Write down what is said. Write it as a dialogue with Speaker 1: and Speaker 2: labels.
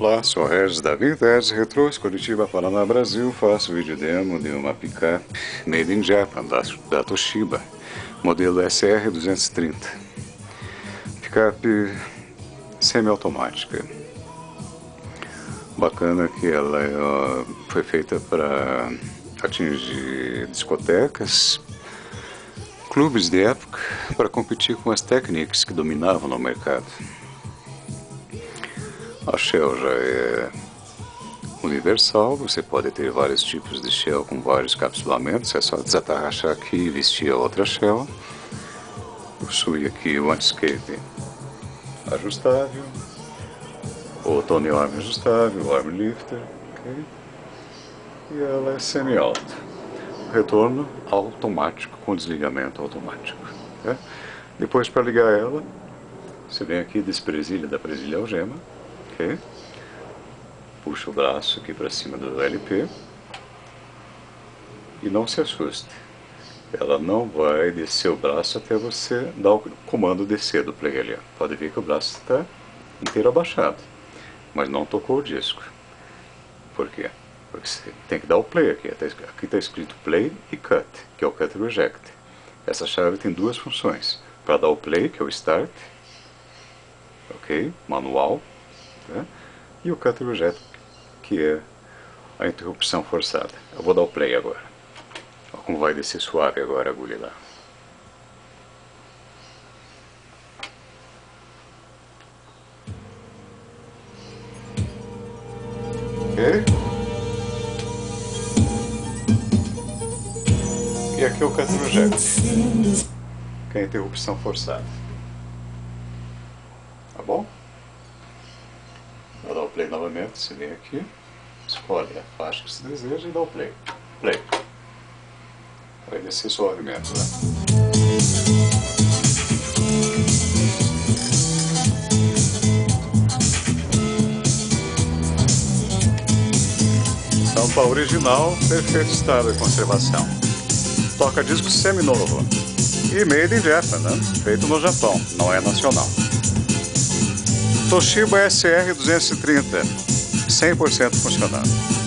Speaker 1: Olá, sou Regis da Vintage Retro, Curitiba, Paraná, Brasil. Faço vídeo demo de uma picape made in Japan, da, da Toshiba, modelo SR230. Picape semiautomática. Bacana que ela uh, foi feita para atingir discotecas, clubes de época, para competir com as técnicas que dominavam no mercado. A Shell já é universal, você pode ter vários tipos de Shell com vários capsulamentos, é só desatarrachar aqui e vestir a outra Shell. Possui aqui o anti-escape ajustável, o Tony Arm ajustável, o Arm Lifter, okay? e ela é semi-alta. Retorno automático com desligamento automático. Né? Depois para ligar ela, você vem aqui despresilha da presilha algema, Puxa o braço aqui para cima do LP. E não se assuste. Ela não vai descer o braço até você dar o comando descer do play ali. Pode ver que o braço está inteiro abaixado. Mas não tocou o disco. Por quê? Porque você tem que dar o play aqui. Aqui está escrito play e cut, que é o cut reject. Essa chave tem duas funções. Para dar o play, que é o start, ok? Manual, né? e o cut reject, que é a interrupção forçada. Eu vou dar o play agora. Olha como vai descer suave agora a agulha lá. E aqui é o cut reject, que é a interrupção forçada. Tá bom? Play novamente, você vem aqui, escolhe a faixa que você deseja e dá o play. Play. Vai descer suavemente lá. Tampa original, perfeito estado de conservação. Toca disco semi-novo. E made in Japan, né? Feito no Japão, não é nacional. Toshiba SR230, 100% funcionando.